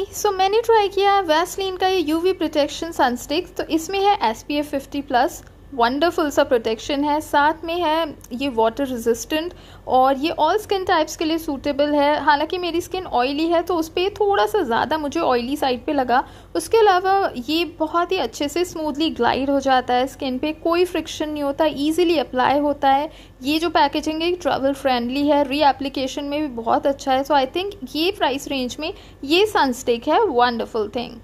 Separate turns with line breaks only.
हाय सो so, मैंने try किया है वैसलीन का ये यूवी प्रोटेक्शन सनस्टिक तो इसमें है S P F fifty plus wonderful सा प्रोटेक्शन है साथ में है ये वाटर रेजिस्टेंट और ये ऑल स्किन टाइप्स के लिए सूटेबल है हालाँकि मेरी स्किन ऑयली है तो उस पर थोड़ा सा ज़्यादा मुझे ऑयली साइड पे लगा उसके अलावा ये बहुत ही अच्छे से स्मूथली ग्लाइड हो जाता है स्किन पे कोई फ्रिक्शन नहीं होता ईजिली अप्लाई होता है ये जो पैकेजिंग है ट्रेवल फ्रेंडली है री एप्लीकेशन में भी बहुत अच्छा है सो आई थिंक ये प्राइस रेंज में ये सनस्टिक है वंडरफुल थिंग